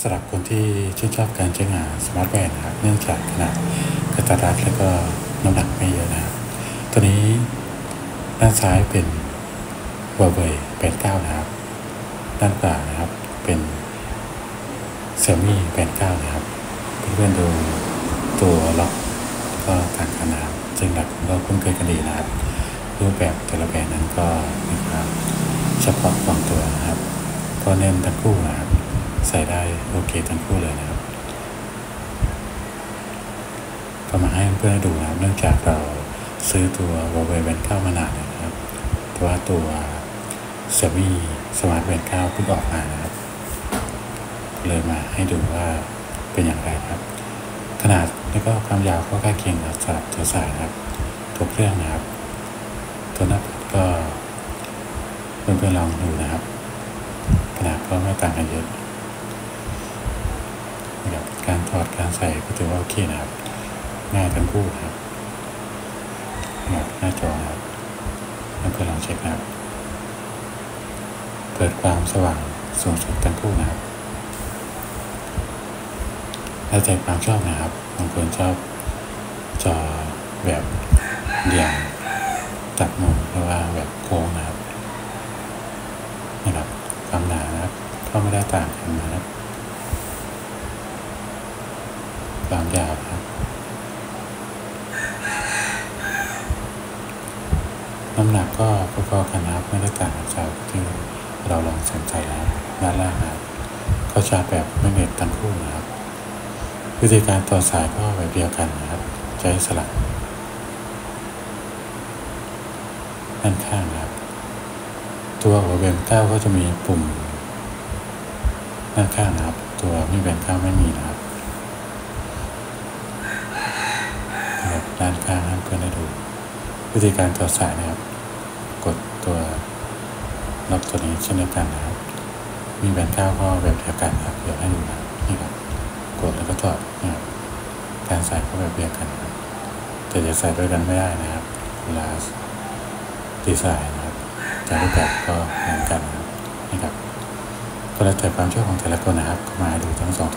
สำหรับคนที่ชื่นชอบการใช้งาน smart wear นะครับเนื่องจากขนาดกะทัดรัดแล้วก็น้ำหนักไม่เยอะนะครับ ตัวนี้ด้านซ้ายเป็น Huawei 89 นะครับ ด้านขวานะครับเป็น Xiaomi 89 นะครับเพื่อนๆดูตัวล็อกก็ต่างกันนะครับซึ่งหลักก็คุ้นเคยกันดีนะครับ รูปแบบแต่ละแบบนั้นก็มีความเฉพาะของตัวนะครับ ก็เน้นทั้งคู่นะครับ ใส่ได้โอเคทั้งคู่เลยนะครับ ก็มาให้เพื่อนดูนะครับ เนื่องจากเราซื้อตัว Huawei Band 9มานานนะครับ แต่ว่าตัว Xiaomi Smart Band 9เพิ่งออกมานะครับ เลยมาให้ดูว่าเป็นอย่างไรครับ ขนาดแล้วก็ความยาวก็ใกล้เคียงกับสำหรับตัวสายนะครับตัวเครื่องนะครับ ตัวหน้าปัดก็เพื่อนๆลองดูนะครับขนาดก็ไม่ต่างกันเยอะ นะครับการถอดการใส่ก็ถือว่าโอเคนะครับง่ายทั้งคู่นะครับนะครับหน้าจอนะครับเพื่อนๆลองเช็คนะครับเปิดความสว่างสูงสุดทั้งคู่นะครับแล้วแต่ความชอบนะครับบางคนชอบจอแบบเดี่ยวตัดมุมหรือว่าแบบโค้งนะครับนะครับความหนานะครับก็ไม่ได้ต่างกันนะครับ ความยาวครับน้ำหนักก็พอๆกันนะครับไม่ได้ต่างจากที่เราลองสนใจแล้วด้านล่างนะครับก็ชาแบบไม่เหน็ตทั้งคู่นะครับวิธีการต่อสายก็แบบเดียวกันนะครับใช้สลักด้านข้างนะครับ ตัวหัวเบนเก้าก็จะมีปุ่มด้านข้างนะครับ ตัวไมีแบนเก้าไม่มีนะครับนะครับ ด้านข้างห้เพื่อนได้ดู วิธีการต่อสายนะครับ กดตัวล็อกตัวนี้เช่นเดียวกันนะครับ มีแบนเก้าก็แบบเดียวกันครับเดี๋ยวให้ดูนะนี่ครับ กดแล้วก็ถอดนะครับการใส่ก็แบบเดียวกันครับแต่จะใส่ด้วยกันไม่ได้นะครับเวลาดีไซน์นะครับแต่รูปแบบก็เหมือนกันนะครับนี่ครับก็แล้วแต่ความชอบของแต่ละคนนะครับก็มาดูทั้งสองตัว